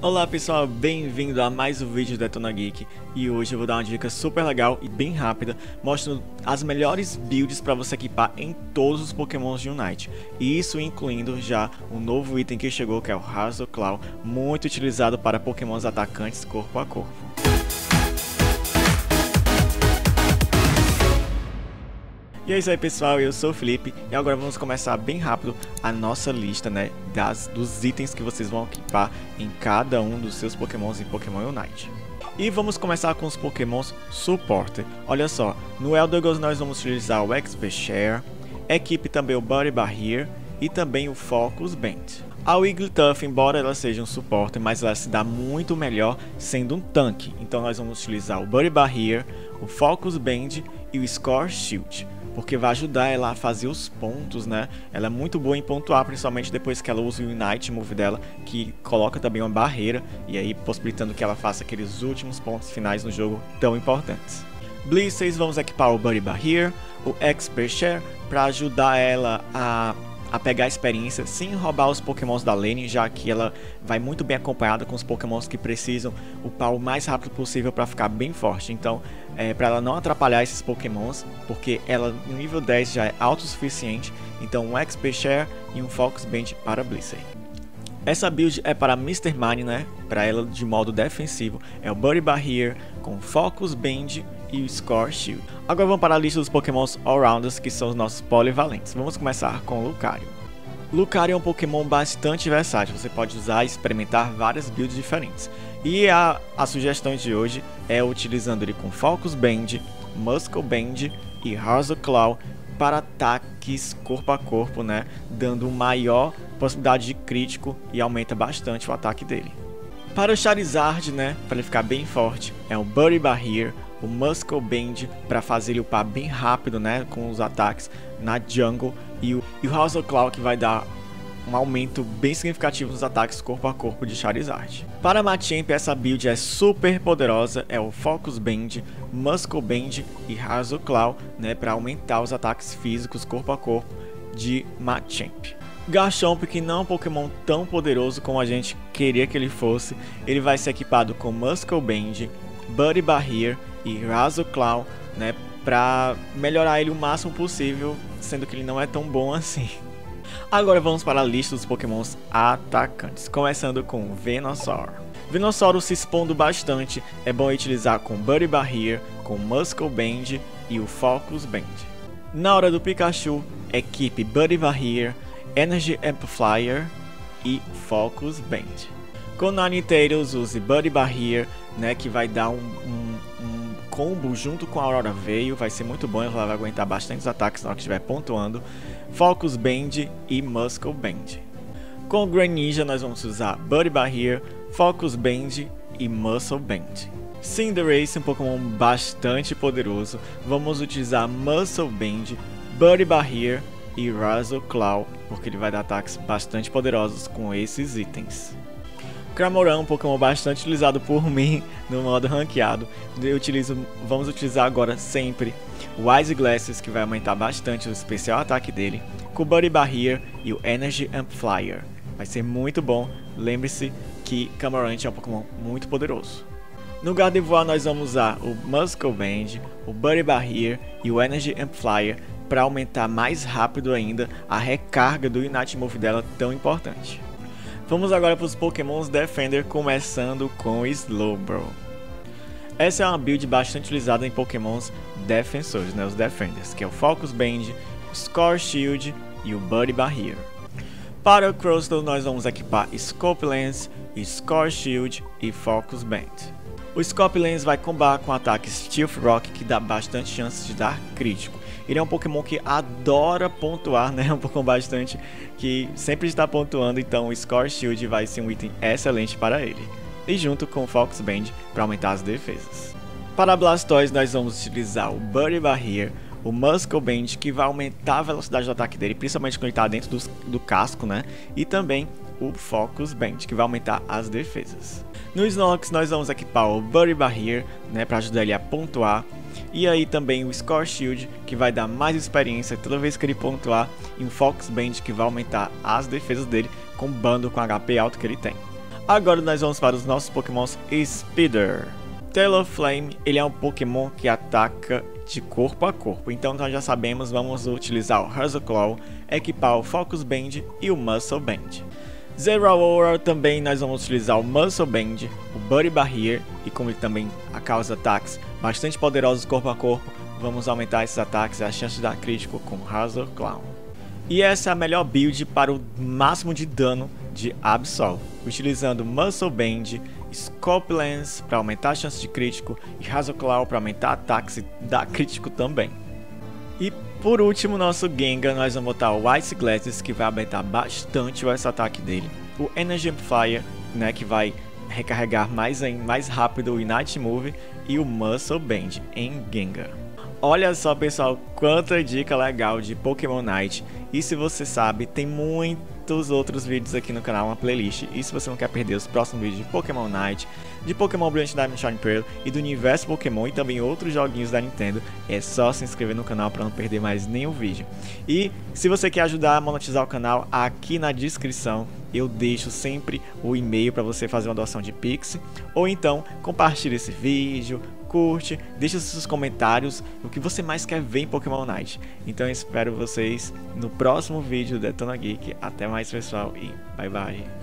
Olá pessoal, bem-vindo a mais um vídeo do Detona Geek. E hoje eu vou dar uma dica super legal e bem rápida mostrando as melhores builds para você equipar em todos os pokémons de Unite. E isso incluindo já um novo item que chegou que é o Razoclaw, muito utilizado para pokémons atacantes corpo a corpo. E é isso aí pessoal, eu sou o Felipe e agora vamos começar bem rápido a nossa lista né, das, dos itens que vocês vão equipar em cada um dos seus pokémons em Pokémon Unite. E vamos começar com os pokémons Supporter. Olha só, no Eldegoss nós vamos utilizar o XP Share, equipe também o Body Barrier e também o Focus Band. A Wigglytuff, embora ela seja um suporte, mas ela se dá muito melhor sendo um tanque. Então nós vamos utilizar o Body Barrier, o Focus Band e o Score Shield porque vai ajudar ela a fazer os pontos, né? Ela é muito boa em pontuar, principalmente depois que ela usa o Unite Move dela, que coloca também uma barreira e aí possibilitando que ela faça aqueles últimos pontos finais no jogo tão importantes. Blissey vamos equipar o Buddy Barrier, o Expert Share para ajudar ela a a pegar a experiência sem roubar os pokémons da lane, já que ela vai muito bem acompanhada com os pokémons que precisam upar o mais rápido possível para ficar bem forte. Então, é, para ela não atrapalhar esses pokémons, porque ela no nível 10 já é autossuficiente, então um XP Share e um Focus Band para Blissey. Essa build é para Mr. Mine, né? Para ela de modo defensivo. É o Buddy Barrier com Focus Band e o Shield. Agora vamos para a lista dos pokémons Allrounders, que são os nossos polivalentes. Vamos começar com Lucario. Lucario é um pokémon bastante versátil, você pode usar e experimentar várias builds diferentes. E a, a sugestão de hoje é utilizando ele com Focus Band, Muscle Band e Claw para ataques corpo a corpo, né? Dando maior possibilidade de crítico e aumenta bastante o ataque dele. Para o Charizard, né, para ele ficar bem forte, é o Buddy Barrier, o Muscle Band para fazer ele upar bem rápido, né, com os ataques na jungle e o, e o House of Claw que vai dar um aumento bem significativo nos ataques corpo a corpo de Charizard. Para Machamp, essa build é super poderosa, é o Focus Band, Muscle Band e House Claw, né, para aumentar os ataques físicos corpo a corpo de Machamp. Garchomp, que não é um Pokémon tão poderoso como a gente queria que ele fosse, ele vai ser equipado com Muscle Band, Buddy Barrier e Razoclaw, né, para melhorar ele o máximo possível, sendo que ele não é tão bom assim. Agora vamos para a lista dos pokémons atacantes, começando com Venusaur. Venusaur se expondo bastante, é bom utilizar com Buddy Barrier, com Muscle Band e o Focus Band. Na hora do Pikachu, equipe Buddy Barrier, Energy Amplifier e Focus Band. Com Ninetales, use Buddy Barrier, né, que vai dar um, um, combo junto com a Aurora Veio, vai ser muito bom, ela vai aguentar bastante ataques na hora que estiver pontuando. Focus Band e Muscle Band. Com o Greninja nós vamos usar Buddy Barrier, Focus Band e Muscle Band. Cinderace, um Pokémon bastante poderoso, vamos utilizar Muscle Band, Buddy Barrier e Razzle Claw, porque ele vai dar ataques bastante poderosos com esses itens. Cramoran, um Pokémon bastante utilizado por mim no modo ranqueado. Eu utilizo, vamos utilizar agora sempre o Wise Glasses, que vai aumentar bastante o especial ataque dele, o Buddy Barrier e o Energy Amplifier. Vai ser muito bom, lembre-se que Camarante é um Pokémon muito poderoso. No Gardevoir nós vamos usar o Muscle Band, o Buddy Barrier e o Energy Amplifier para aumentar mais rápido ainda a recarga do Unite Move dela tão importante. Vamos agora para os Pokémons Defender, começando com Slowbro. Essa é uma build bastante utilizada em Pokémons defensores, né, os Defenders, que é o Focus Band, Score Shield e o Buddy Barrier. Para o Crystal nós vamos equipar Scope Lens, Score Shield e Focus Band. O Scope Lens vai combar com ataque Stealth Rock que dá bastante chances de dar crítico. Ele é um Pokémon que adora pontuar, né? Um Pokémon bastante que sempre está pontuando, então o Score Shield vai ser um item excelente para ele. E junto com o Fox Band para aumentar as defesas. Para Blastoise nós vamos utilizar o Buddy Barrier, o Muscle Band que vai aumentar a velocidade do ataque dele, principalmente quando ele está dentro do, do casco, né? E também o Focus Band, que vai aumentar as defesas. No Snorlax nós vamos equipar o Buddy Barrier, né, para ajudar ele a pontuar. E aí também o Score Shield, que vai dar mais experiência toda vez que ele pontuar. E o Fox Band, que vai aumentar as defesas dele, combando com o HP alto que ele tem. Agora nós vamos para os nossos pokémons Speeder. Talonflame, ele é um pokémon que ataca de corpo a corpo, então nós já sabemos, vamos utilizar o Claw, equipar o Focus Band e o Muscle Band. Zero Aurora também nós vamos utilizar o Muscle Band, o Buddy Barrier e como ele também causa ataques bastante poderosos corpo a corpo, vamos aumentar esses ataques e a chance de dar crítico com Hazel Clown. E essa é a melhor build para o máximo de dano de Absol, utilizando Muscle Band, Scope Lens para aumentar a chance de crítico e Hazel Claw para aumentar ataques e dar crítico também. Por último, nosso Gengar, nós vamos botar o Ice Glasses, que vai aumentar bastante o ataque dele. O Energy Amplifier, né, que vai recarregar mais, mais rápido o Night Move. E o Muscle Band em Gengar. Olha só pessoal, quanta dica legal de Pokémon Night. E se você sabe, tem muitos outros vídeos aqui no canal, uma playlist. E se você não quer perder os próximos vídeos de Pokémon Night, de Pokémon Brilliant Diamond Shine Pearl e do universo Pokémon e também outros joguinhos da Nintendo, é só se inscrever no canal para não perder mais nenhum vídeo. E se você quer ajudar a monetizar o canal, aqui na descrição eu deixo sempre o e-mail para você fazer uma doação de Pix. Ou então compartilhe esse vídeo, curte, deixa seus comentários o que você mais quer ver em Pokémon Night. Então eu espero vocês no próximo vídeo do Detona Geek. Até mais pessoal e bye bye.